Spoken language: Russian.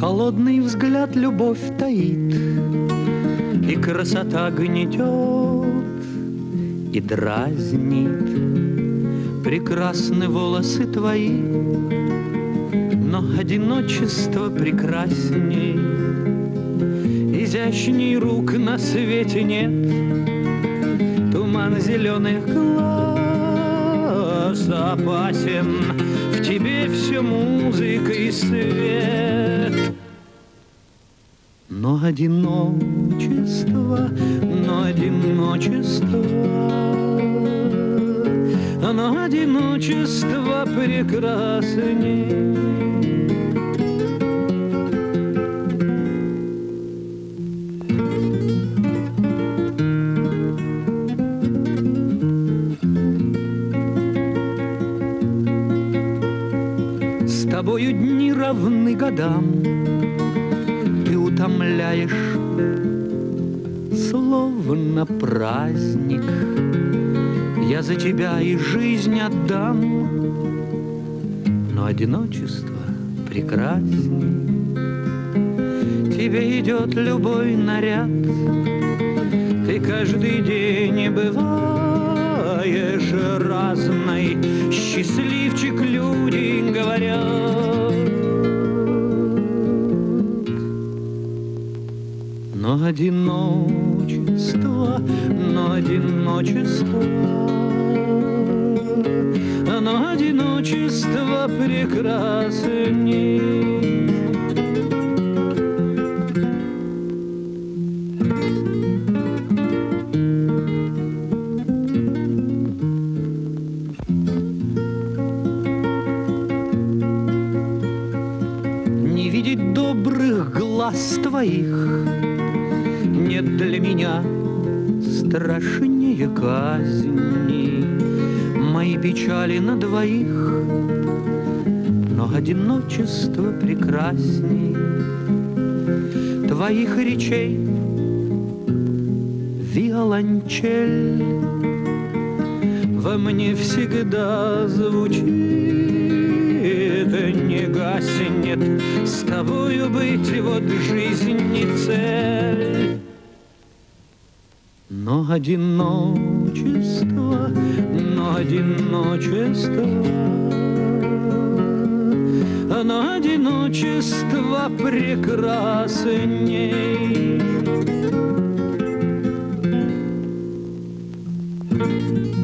Холодный взгляд любовь таит, И красота гнетет и дразнит. Прекрасны волосы твои, Но одиночество прекрасней. Изящней рук на свете нет, Туман зеленых глаз опасен, В тебе все музыка и свет. Одиночество, но одиночество, но одиночество прекрасней. С тобою дни равны годам, утомляешь, словно праздник. Я за тебя и жизнь отдам, Но одиночество прекрасней. Тебе идет любой наряд, Ты каждый день бываешь разной, Но одиночество, но одиночество, но одиночество прекрасней. Добрых глаз твоих. Нет для меня страшнее казни. Мои печали на двоих Но одиночество прекрасней. Твоих речей Виолончель. Во мне всегда звучит спаси нет, с тобою быть, и вот жизнь не цель. Но одиночество, но одиночество, но одиночество прекрасней. thank you